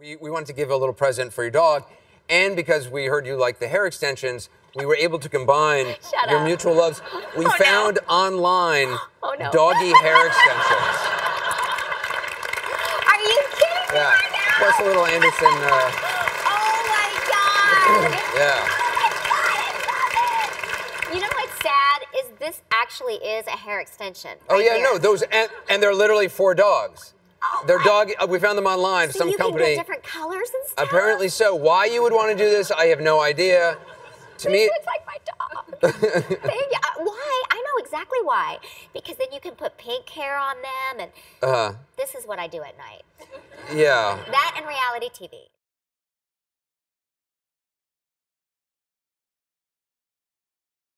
We, we wanted to give a little present for your dog, and because we heard you like the hair extensions, we were able to combine Shut your up. mutual loves. We Oh, no. found online Oh, no. doggy hair extensions. Are you kidding me Yeah. right now? Plus a little Anderson. Uh, Oh my god! yeah. You know what's sad is this actually is a hair extension. Oh right yeah, here. no, those and, and they're literally for dogs. Oh, They're dog. uh, We found them online. So Some you company. can get different colors and stuff. Apparently so. Why you would want to do this, I have no idea. To This me, looks like my dog. Uh, why? I know exactly why. Because then you can put pink hair on them, and uh, this is what I do at night. yeah. That and reality TV.